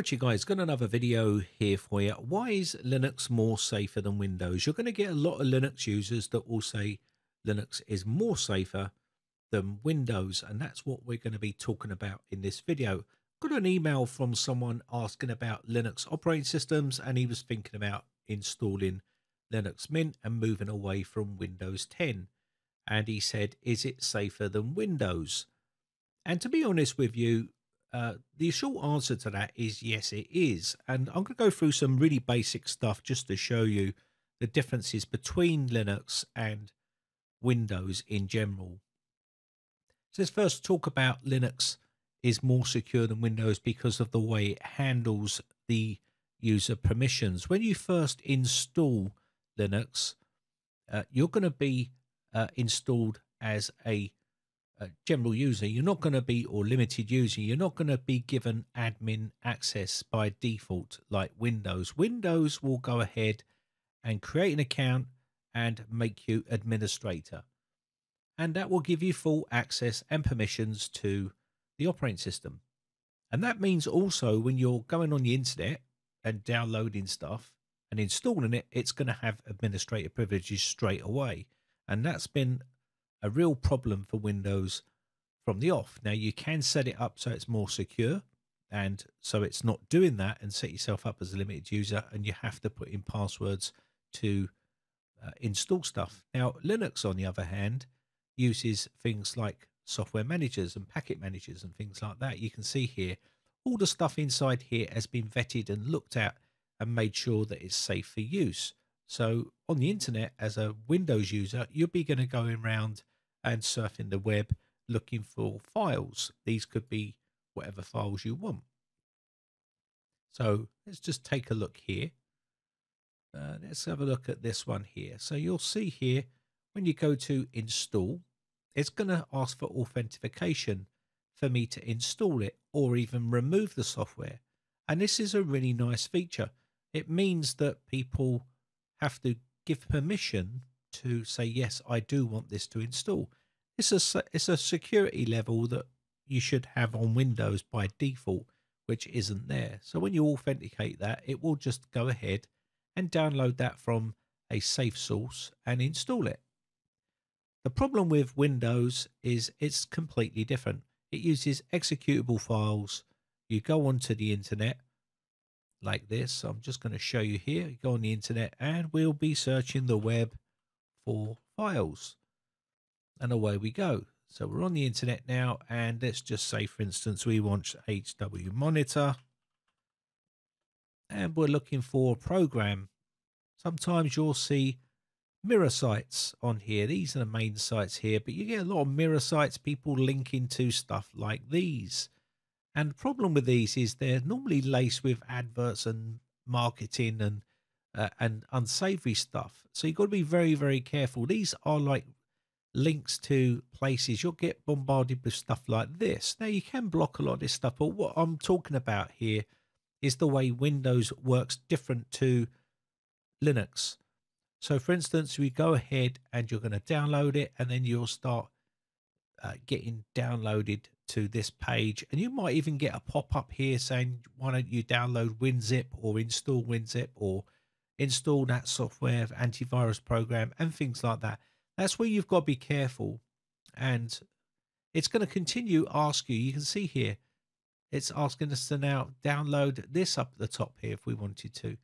What you guys got another video here for you. Why is Linux more safer than Windows? You're going to get a lot of Linux users that will say Linux is more safer than Windows, and that's what we're going to be talking about in this video. Got an email from someone asking about Linux operating systems, and he was thinking about installing Linux Mint and moving away from Windows 10. And he said, Is it safer than Windows? And to be honest with you, uh, the short answer to that is yes, it is. And I'm going to go through some really basic stuff just to show you the differences between Linux and Windows in general. So let's first talk about Linux is more secure than Windows because of the way it handles the user permissions. When you first install Linux, uh, you're going to be uh, installed as a general user, you're not going to be, or limited user, you're not going to be given admin access by default like Windows. Windows will go ahead and create an account and make you administrator. And that will give you full access and permissions to the operating system. And that means also when you're going on the internet and downloading stuff and installing it, it's going to have administrator privileges straight away. And that's been a real problem for Windows from the off. Now you can set it up so it's more secure and so it's not doing that and set yourself up as a limited user and you have to put in passwords to uh, install stuff. Now Linux on the other hand uses things like software managers and packet managers and things like that. You can see here all the stuff inside here has been vetted and looked at and made sure that it's safe for use. So on the internet as a Windows user, you'll be going to go around and surfing the web looking for files. These could be whatever files you want. So let's just take a look here. Uh, let's have a look at this one here. So you'll see here when you go to install, it's going to ask for authentication for me to install it or even remove the software. And this is a really nice feature. It means that people have to give permission to say, yes, I do want this to install. It's a, it's a security level that you should have on Windows by default, which isn't there. So when you authenticate that, it will just go ahead and download that from a safe source and install it. The problem with Windows is it's completely different. It uses executable files. You go onto the internet like this. I'm just going to show you here. You go on the internet and we'll be searching the web for files. And away we go. So we're on the internet now. And let's just say, for instance, we want HW Monitor. And we're looking for a program. Sometimes you'll see mirror sites on here. These are the main sites here. But you get a lot of mirror sites, people linking to stuff like these. And the problem with these is they're normally laced with adverts and marketing and uh, and unsavory stuff. So you've got to be very, very careful. These are like links to places. You'll get bombarded with stuff like this. Now, you can block a lot of this stuff, but what I'm talking about here is the way Windows works different to Linux. So, for instance, we go ahead and you're going to download it, and then you'll start uh, getting downloaded to this page. And you might even get a pop up here saying, Why don't you download WinZip or install WinZip or install that software antivirus program and things like that. That's where you've got to be careful. And it's going to continue ask you. You can see here, it's asking us to now download this up at the top here if we wanted to.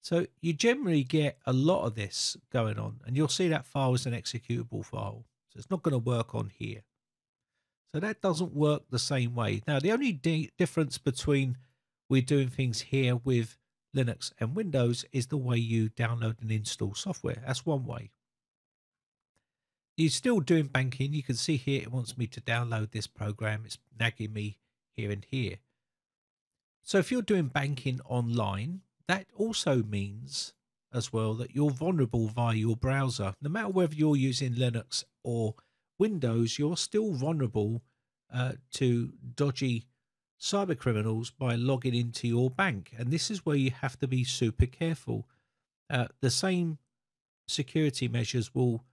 So you generally get a lot of this going on, and you'll see that file is an executable file. So it's not going to work on here. So that doesn't work the same way. Now, the only difference between we're doing things here with Linux and Windows is the way you download and install software. That's one way. You're still doing banking. You can see here it wants me to download this program. It's nagging me here and here. So if you're doing banking online, that also means as well that you're vulnerable via your browser. No matter whether you're using Linux or Windows, you're still vulnerable uh, to dodgy cyber criminals by logging into your bank. And this is where you have to be super careful. Uh, the same security measures will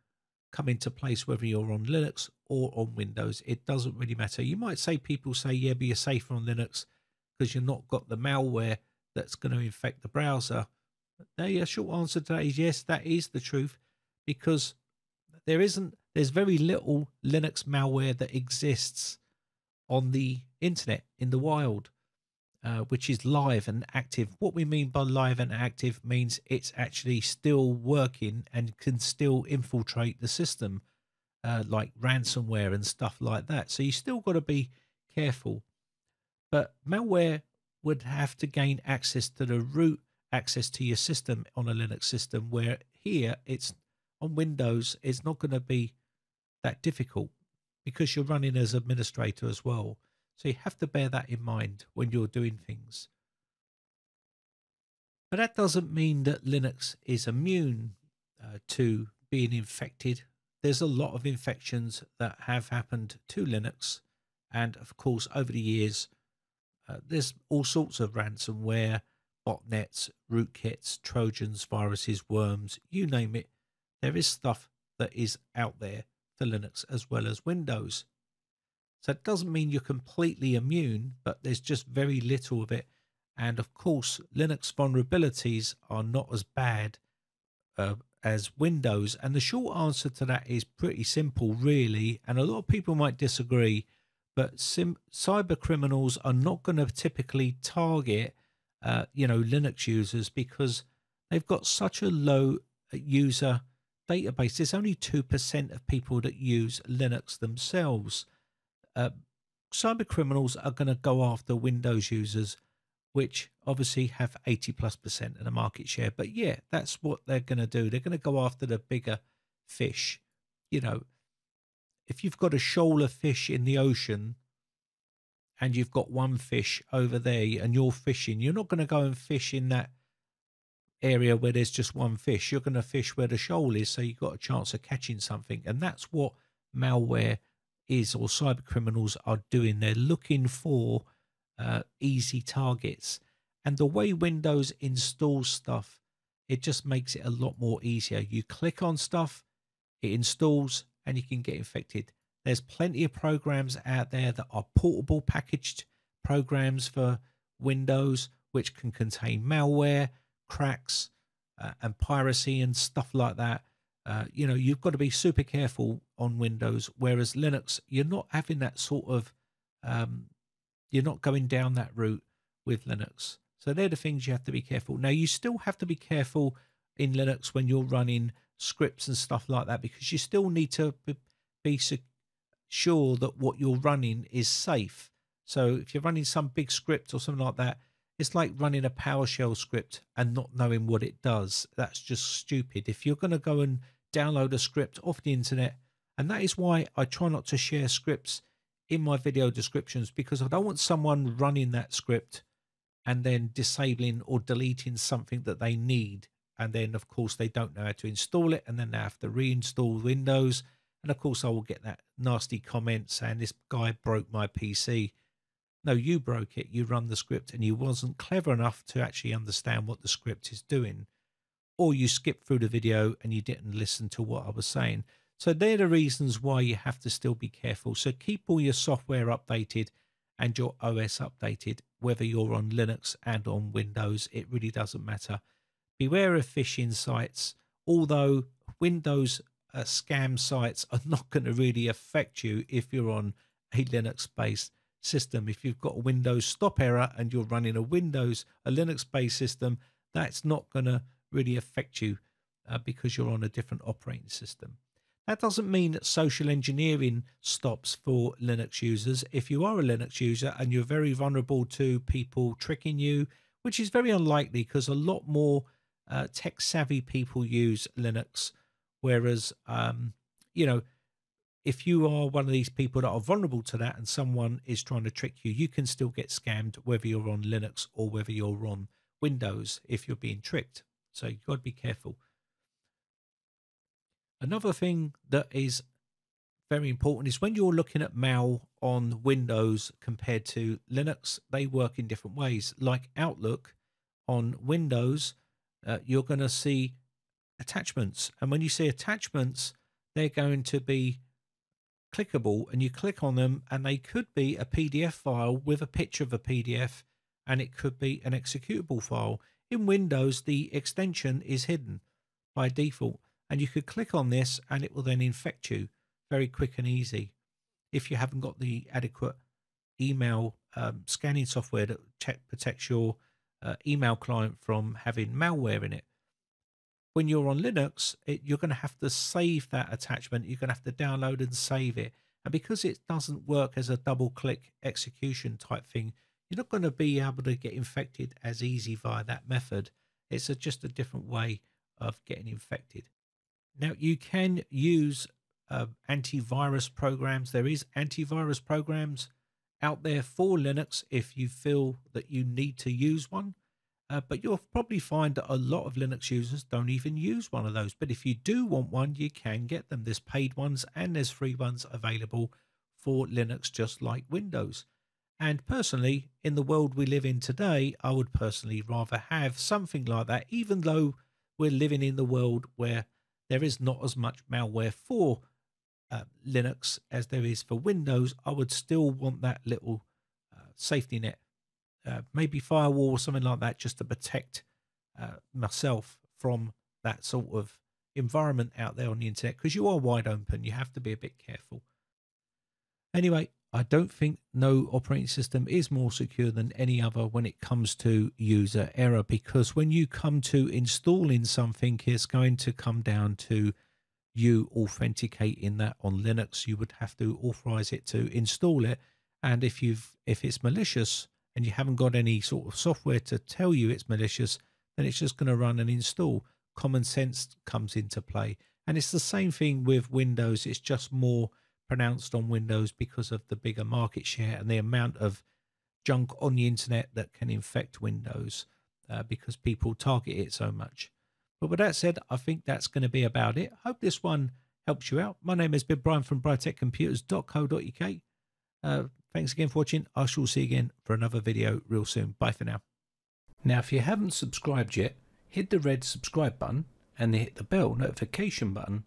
come into place whether you're on Linux or on Windows. It doesn't really matter. You might say people say, yeah, but you're safer on Linux because you've not got the malware that's going to infect the browser. The short answer to that is yes, that is the truth because there isn't, there's very little Linux malware that exists on the internet in the wild. Uh, which is live and active. What we mean by live and active means it's actually still working and can still infiltrate the system, uh, like ransomware and stuff like that. So you still got to be careful. But malware would have to gain access to the root access to your system on a Linux system, where here it's on Windows, it's not going to be that difficult because you're running as administrator as well. So you have to bear that in mind when you're doing things. But that doesn't mean that Linux is immune uh, to being infected. There's a lot of infections that have happened to Linux. And of course, over the years, uh, there's all sorts of ransomware, botnets, rootkits, trojans, viruses, worms, you name it. There is stuff that is out there Linux as well as Windows. So it doesn't mean you're completely immune, but there's just very little of it. And of course, Linux vulnerabilities are not as bad uh, as Windows. And the short answer to that is pretty simple, really. And a lot of people might disagree, but sim- cyber criminals are not going to typically target, uh, you know, Linux users because they've got such a low uh, user database. There's only 2% of people that use Linux themselves uh, cyber criminals are going to go after Windows users, which obviously have 80 plus percent of the market share. But yeah, that's what they're going to do. They're going to go after the bigger fish. You know, if you've got a shoal of fish in the ocean and you've got one fish over there and you're fishing, you're not going to go and fish in that area where there's just one fish. You're going to fish where the shoal is, so you've got a chance of catching something. And that's what malware is or cyber criminals are doing. They're looking for uh, easy targets. And the way Windows installs stuff, it just makes it a lot more easier. You click on stuff, it installs, and you can get infected. There's plenty of programs out there that are portable packaged programs for Windows, which can contain malware, cracks, uh, and piracy and stuff like that. Uh, you know, you've got to be super careful on Windows, whereas Linux, you're not having that sort of, um, you're not going down that route with Linux. So they're the things you have to be careful. Now, you still have to be careful in Linux when you're running scripts and stuff like that because you still need to be sure that what you're running is safe. So if you're running some big script or something like that, it's like running a PowerShell script and not knowing what it does. That's just stupid. If you're going to go and download a script off the internet, and that is why I try not to share scripts in my video descriptions because I don't want someone running that script and then disabling or deleting something that they need. And then, of course, they don't know how to install it and then they have to reinstall Windows. And of course, I will get that nasty comment saying this guy broke my PC. No, you broke it. You run the script and you wasn't clever enough to actually understand what the script is doing. Or you skipped through the video and you didn't listen to what I was saying. So they're the reasons why you have to still be careful. So keep all your software updated and your OS updated, whether you're on Linux and on Windows. It really doesn't matter. Beware of phishing sites, although Windows uh, scam sites are not going to really affect you if you're on a Linux based system. If you've got a Windows stop error and you're running a Windows, a Linux based system, that's not going to really affect you uh, because you're on a different operating system. That doesn't mean that social engineering stops for Linux users. If you are a Linux user and you're very vulnerable to people tricking you, which is very unlikely because a lot more uh, tech savvy people use Linux, whereas, um, you know, if you are one of these people that are vulnerable to that and someone is trying to trick you, you can still get scammed whether you're on Linux or whether you're on Windows if you're being tricked. So you've got to be careful. Another thing that is very important is when you're looking at mal on Windows compared to Linux, they work in different ways. Like Outlook on Windows, uh, you're going to see attachments. And when you see attachments, they're going to be clickable and you click on them and they could be a PDF file with a picture of a PDF and it could be an executable file. In Windows, the extension is hidden by default, and you could click on this and it will then infect you very quick and easy. If you haven't got the adequate email um, scanning software that protects your uh, email client from having malware in it. When you're on Linux, it, you're going to have to save that attachment. You're going to have to download and save it. And because it doesn't work as a double click execution type thing, you're not going to be able to get infected as easy via that method. It's a, just a different way of getting infected. Now, you can use uh, antivirus programs. There is antivirus programs out there for Linux if you feel that you need to use one. Uh, but you'll probably find that a lot of Linux users don't even use one of those. But if you do want one, you can get them. There's paid ones and there's free ones available for Linux, just like Windows. And personally, in the world we live in today, I would personally rather have something like that, even though we're living in the world where there is not as much malware for uh, Linux as there is for Windows, I would still want that little uh, safety net, uh, maybe firewall or something like that, just to protect uh, myself from that sort of environment out there on the internet because you are wide open. You have to be a bit careful. Anyway, I don't think no operating system is more secure than any other when it comes to user error because when you come to installing something, it's going to come down to you authenticating that on Linux. You would have to authorize it to install it. And if you've if it's malicious and you haven't got any sort of software to tell you it's malicious, then it's just going to run and install. Common sense comes into play. And it's the same thing with Windows. It's just more pronounced on Windows because of the bigger market share and the amount of junk on the internet that can infect Windows uh, because people target it so much. But with that said, I think that's going to be about it. Hope this one helps you out. My name is Big Brian from briteccomputers.co.uk. Uh, thanks again for watching. I shall see you again for another video real soon. Bye for now. Now, if you haven't subscribed yet, hit the red subscribe button and then hit the bell notification button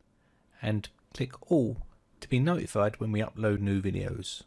and click all to be notified when we upload new videos.